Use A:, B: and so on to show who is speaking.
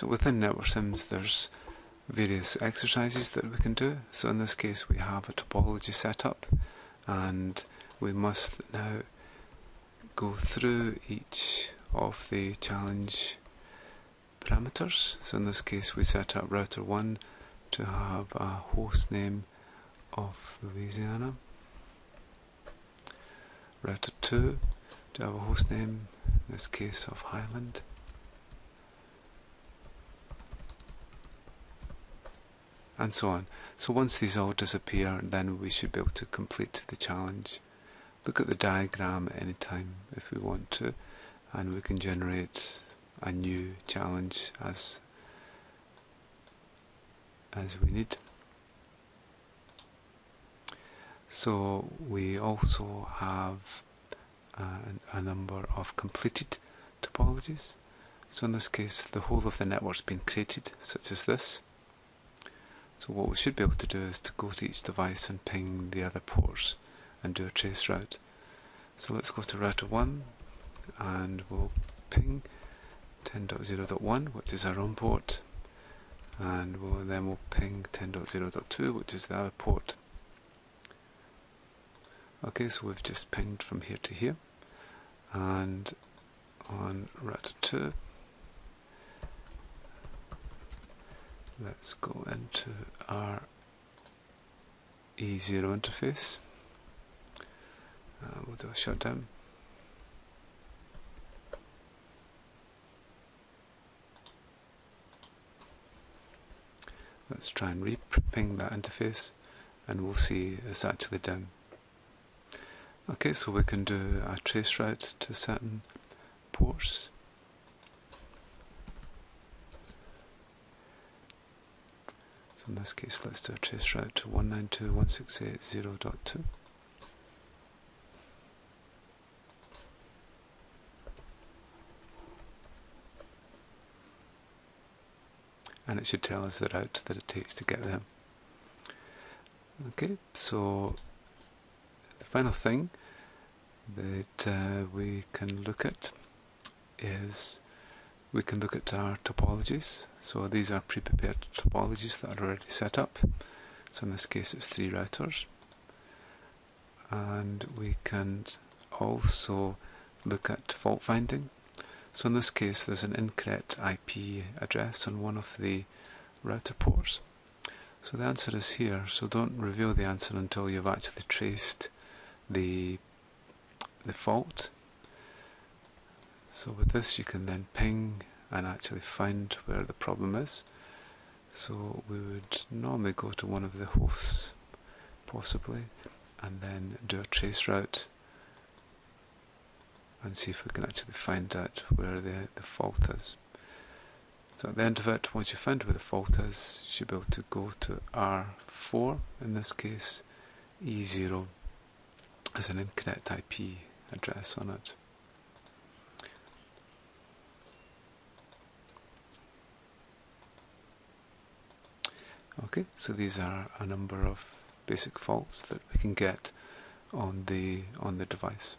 A: So within Network Sims there's various exercises that we can do. So in this case we have a topology set up and we must now go through each of the challenge parameters. So in this case we set up router 1 to have a host name of Louisiana. Router 2 to have a host name, in this case of Highland. And so on. So once these all disappear, then we should be able to complete the challenge. Look at the diagram at any time if we want to, and we can generate a new challenge as as we need. So we also have uh, a number of completed topologies. So in this case, the whole of the network's been created, such as this. So what we should be able to do is to go to each device and ping the other ports and do a trace route. So let's go to router 1 and we'll ping 10.0.1 which is our own port and we'll, then we'll ping 10.0.2 which is the other port. Okay, so we've just pinged from here to here and on router 2 let's go into our E0 interface. Uh, we'll do a shutdown. Let's try and re-ping that interface and we'll see it's actually down. Okay, so we can do a trace route to certain ports. So in this case, let's do a trace route to 192.168.0.2. And it should tell us the route that it takes to get there. Okay, so the final thing that uh, we can look at is we can look at our topologies. So these are pre-prepared topologies that are already set up. So in this case it's three routers. And we can also look at fault finding. So in this case there's an incorrect IP address on one of the router ports. So the answer is here, so don't reveal the answer until you've actually traced the, the fault so with this you can then ping and actually find where the problem is. So we would normally go to one of the hosts possibly and then do a trace route and see if we can actually find out where the, the fault is. So at the end of it, once you find where the fault is, you should be able to go to R4, in this case E0 as an incorrect IP address on it. Okay, so these are a number of basic faults that we can get on the on the device.